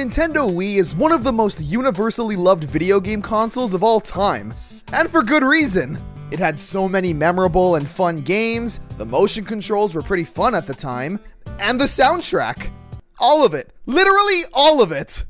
Nintendo Wii is one of the most universally loved video game consoles of all time. And for good reason. It had so many memorable and fun games, the motion controls were pretty fun at the time, and the soundtrack. All of it. Literally all of it.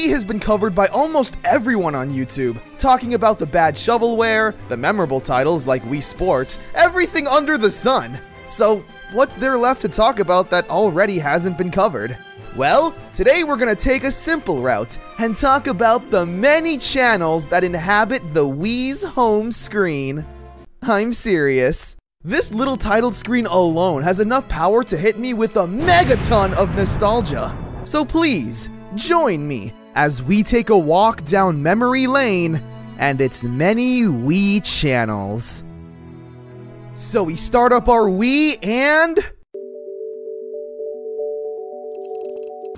Wii has been covered by almost everyone on YouTube, talking about the bad shovelware, the memorable titles like Wii Sports, everything under the sun. So, what's there left to talk about that already hasn't been covered? Well, today we're gonna take a simple route and talk about the many channels that inhabit the Wii's home screen. I'm serious. This little title screen alone has enough power to hit me with a megaton of nostalgia. So please, join me as we take a walk down memory lane and its many Wii channels. So we start up our Wii and.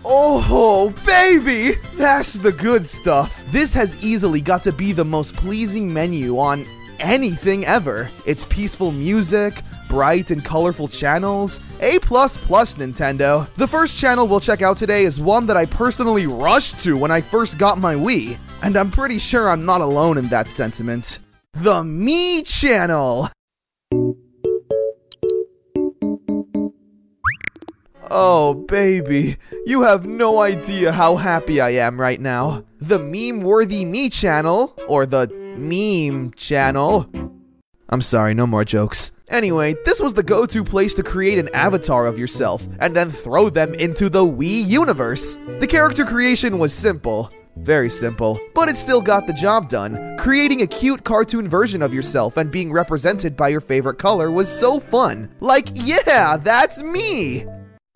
Oh, baby! That's the good stuff. This has easily got to be the most pleasing menu on anything ever. It's peaceful music, bright and colorful channels. A++ plus Nintendo. The first channel we'll check out today is one that I personally rushed to when I first got my Wii, and I'm pretty sure I'm not alone in that sentiment. The Mii channel. Oh, baby, you have no idea how happy I am right now. The meme worthy Mii channel, or the meme channel. I'm sorry, no more jokes. Anyway, this was the go to place to create an avatar of yourself and then throw them into the Wii universe. The character creation was simple. Very simple, but it still got the job done. Creating a cute cartoon version of yourself and being represented by your favorite color was so fun. Like, yeah, that's me!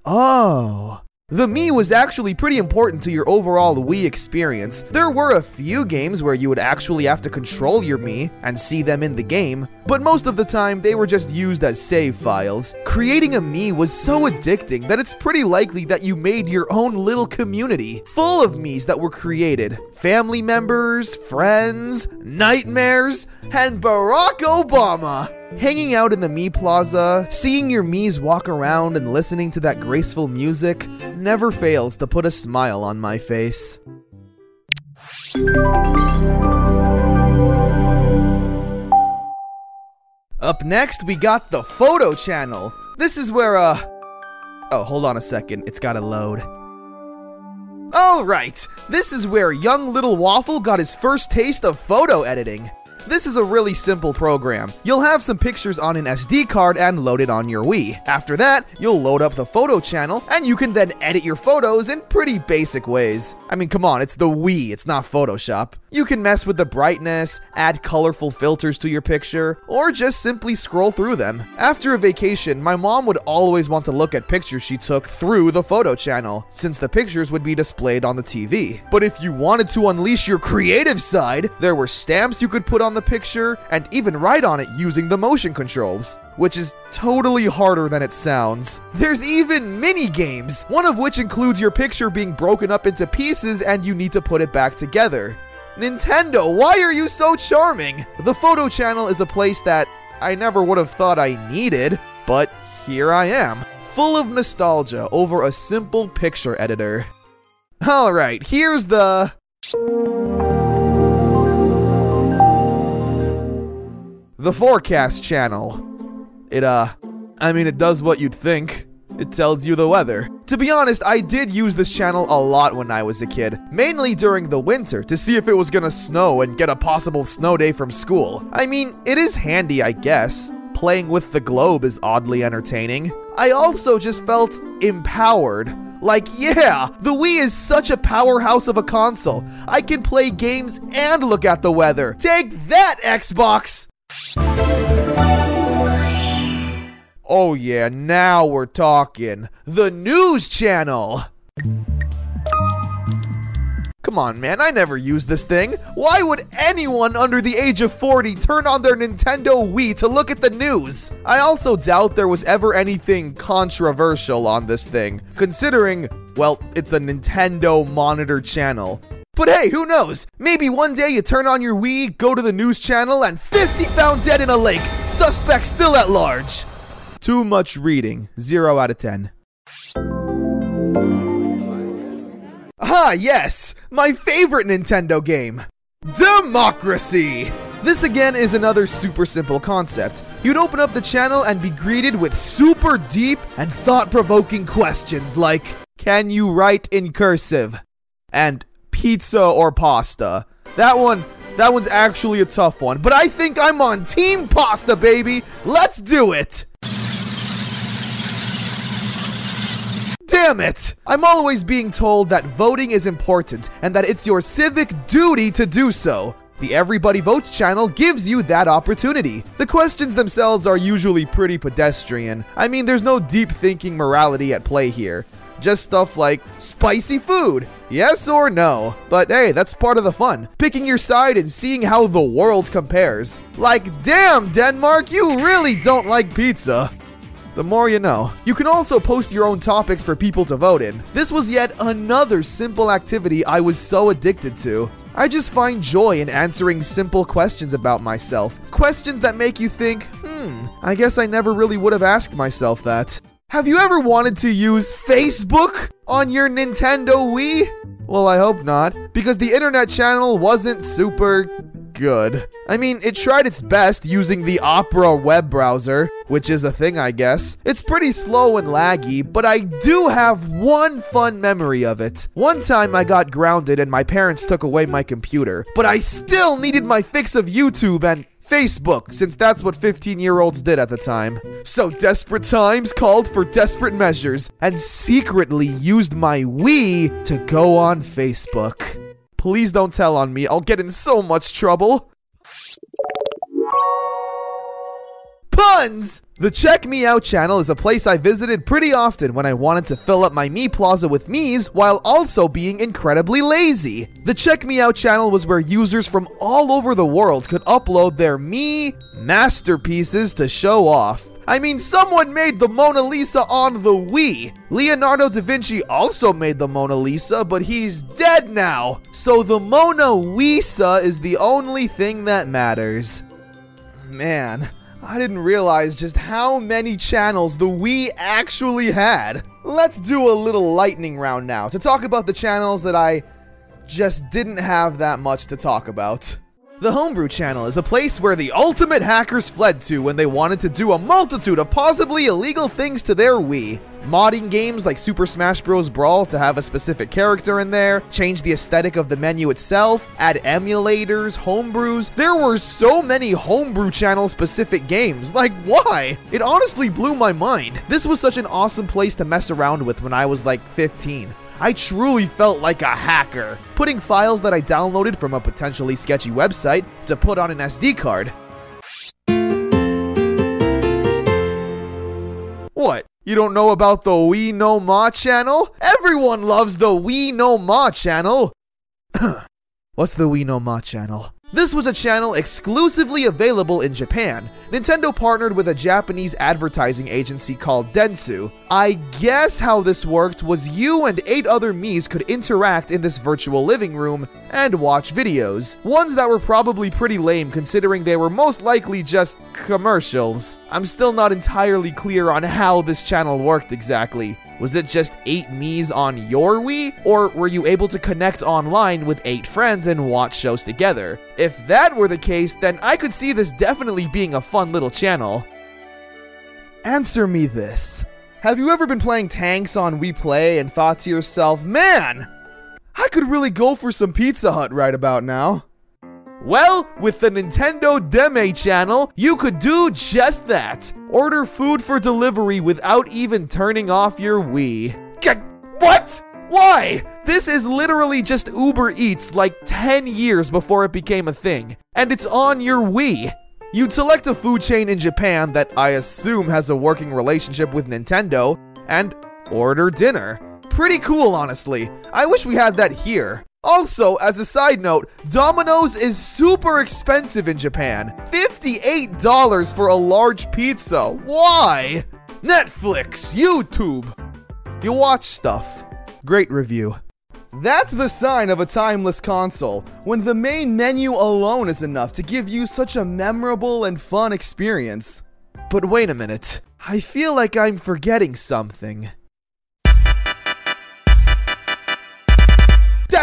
Oh. The Mii was actually pretty important to your overall Wii experience. There were a few games where you would actually have to control your Mii and see them in the game, but most of the time they were just used as save files. Creating a Mii was so addicting that it's pretty likely that you made your own little community, full of Miis that were created. Family members, friends, nightmares, and Barack Obama! Hanging out in the Mii Plaza, seeing your Miis walk around and listening to that graceful music never fails to put a smile on my face. Up next, we got the photo channel. This is where, uh. Oh, hold on a second. It's gotta load. Alright, this is where young little Waffle got his first taste of photo editing. This is a really simple program. You'll have some pictures on an SD card and load it on your Wii. After that, you'll load up the photo channel and you can then edit your photos in pretty basic ways. I mean, come on, it's the Wii, it's not Photoshop. You can mess with the brightness, add colorful filters to your picture, or just simply scroll through them. After a vacation, my mom would always want to look at pictures she took through the photo channel, since the pictures would be displayed on the TV. But if you wanted to unleash your creative side, there were stamps you could put on the picture and even write on it using the motion controls which is totally harder than it sounds. There's even mini games, one of which includes your picture being broken up into pieces and you need to put it back together. Nintendo, why are you so charming? The photo channel is a place that I never would have thought I needed, but here I am, full of nostalgia over a simple picture editor. Alright, here's the. The forecast channel. It, uh, I mean, it does what you'd think. It tells you the weather. To be honest, I did use this channel a lot when I was a kid, mainly during the winter to see if it was gonna snow and get a possible snow day from school. I mean, it is handy, I guess. Playing with the globe is oddly entertaining. I also just felt empowered. Like, yeah, the Wii is such a powerhouse of a console. I can play games and look at the weather. Take that, Xbox! Oh, yeah, now we're talking. The news channel! Come on, man, I never used this thing. Why would anyone under the age of 40 turn on their Nintendo Wii to look at the news? I also doubt there was ever anything controversial on this thing, considering, well, it's a Nintendo monitor channel. But hey, who knows? Maybe one day you turn on your Wii, go to the news channel, and 50 found dead in a lake. Suspect still at large. Too much reading. 0 out of 10. Ah, yes! My favorite Nintendo game! Democracy! This again is another super simple concept. You'd open up the channel and be greeted with super deep and thought provoking questions like Can you write in cursive? And pizza or pasta? That one. That one's actually a tough one, but I think I'm on Team Pasta, baby! Let's do it! Damn it! I'm always being told that voting is important and that it's your civic duty to do so. The Everybody Votes channel gives you that opportunity. The questions themselves are usually pretty pedestrian. I mean, there's no deep thinking morality at play here. Just stuff like spicy food, yes or no. But hey, that's part of the fun. Picking your side and seeing how the world compares. Like, damn, Denmark, you really don't like pizza. The more you know. You can also post your own topics for people to vote in. This was yet another simple activity I was so addicted to. I just find joy in answering simple questions about myself. Questions that make you think, hmm, I guess I never really would have asked myself that. Have you ever wanted to use Facebook on your Nintendo Wii? Well, I hope not, because the internet channel wasn't super good. I mean, it tried its best using the Opera web browser, which is a thing, I guess. It's pretty slow and laggy, but I do have one fun memory of it. One time I got grounded and my parents took away my computer, but I still needed my fix of YouTube and Facebook, since that's what 15 year olds did at the time. So desperate times called for desperate measures, and secretly used my Wii to go on Facebook. Please don't tell on me, I'll get in so much trouble. Puns! The Check Mii Out channel is a place I visited pretty often when I wanted to fill up my Mii Plaza with Miis while also being incredibly lazy. The Check Mii Out channel was where users from all over the world could upload their Mii masterpieces to show off. I mean, someone made the Mona Lisa on the Wii. Leonardo da Vinci also made the Mona Lisa, but he's dead now. So the Mona Lisa is the only thing that matters. Man, I didn't realize just how many channels the Wii actually had. Let's do a little lightning round now to talk about the channels that I just didn't have that much to talk about. The Homebrew channel is a place where the ultimate hackers fled to when they wanted to do a multitude of possibly illegal things to their Wii. Modding games like Super Smash Bros. Brawl to have a specific character in there, change the aesthetic of the menu itself, add emulators, homebrews. There were so many homebrew channel specific games. Like, why? It honestly blew my mind. This was such an awesome place to mess around with when I was like 15. I truly felt like a hacker, putting files that I downloaded from a potentially sketchy website to put on an SD card. What? You don't know about the Wii no Ma channel? Everyone loves the Wii no Ma channel. What's the Wii no Ma channel? This was a channel exclusively available in Japan. Nintendo partnered with a Japanese advertising agency called Dentsu. I guess how this worked was you and eight other Miis could interact in this virtual living room and watch videos. Ones that were probably pretty lame considering they were most likely just commercials. I'm still not entirely clear on how this channel worked exactly. Was it just eight Miis on your Wii? Or were you able to connect online with eight friends and watch shows together? If that were the case, then I could see this definitely being a fun little channel. Answer me this. Have you ever been playing tanks on Wii Play and thought to yourself, man, I could really go for some Pizza Hut right about now? Well, with the Nintendo Demae channel, you could do just that. Order food for delivery without even turning off your Wii. G- what? Why? This is literally just Uber Eats like 10 years before it became a thing, and it's on your Wii. You'd select a food chain in Japan that I assume has a working relationship with Nintendo and order dinner. Pretty cool, honestly. I wish we had that here. Also, as a side note, Domino's is super expensive in Japan. $58 for a large pizza. Why? Netflix, YouTube. You watch stuff. Great review. That's the sign of a timeless console, when the main menu alone is enough to give you such a memorable and fun experience. But wait a minute, I feel like I'm forgetting something.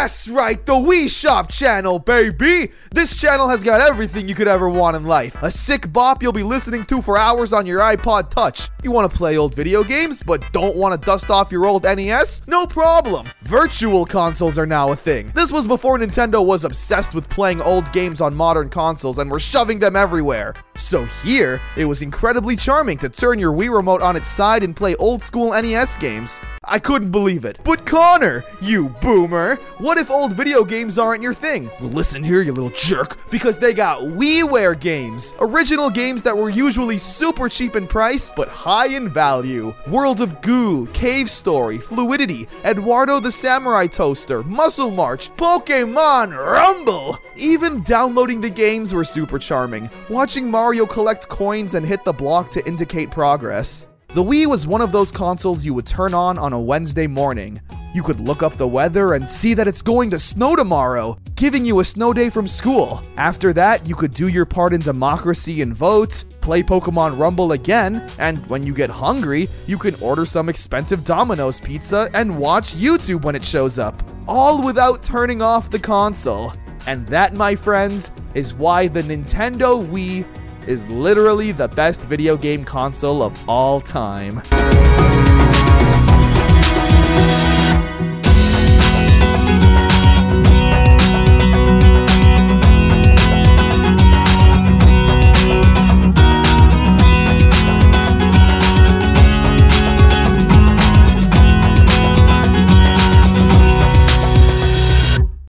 That's right, the Wii Shop channel, baby! This channel has got everything you could ever want in life. A sick bop you'll be listening to for hours on your iPod Touch. You want to play old video games, but don't want to dust off your old NES? No problem. Virtual consoles are now a thing. This was before Nintendo was obsessed with playing old games on modern consoles and were shoving them everywhere. So here, it was incredibly charming to turn your Wii remote on its side and play old school NES games. I couldn't believe it. But Conner, you boomer, what if old video games aren't your thing? Well, listen here, you little jerk, because they got WiiWare games. Original games that were usually super cheap in price, but high in value. World of Goo, Cave Story, Fluidity, Eduardo the Samurai Toaster, Muscle March, Pokemon Rumble. Even downloading the games were super charming. Watching Mario collect coins and hit the block to indicate progress. The Wii was one of those consoles you would turn on on a Wednesday morning. You could look up the weather and see that it's going to snow tomorrow, giving you a snow day from school. After that, you could do your part in democracy and vote, play Pokemon Rumble again, and when you get hungry, you can order some expensive Domino's pizza and watch YouTube when it shows up, all without turning off the console. And that, my friends, is why the Nintendo Wii is literally the best video game console of all time.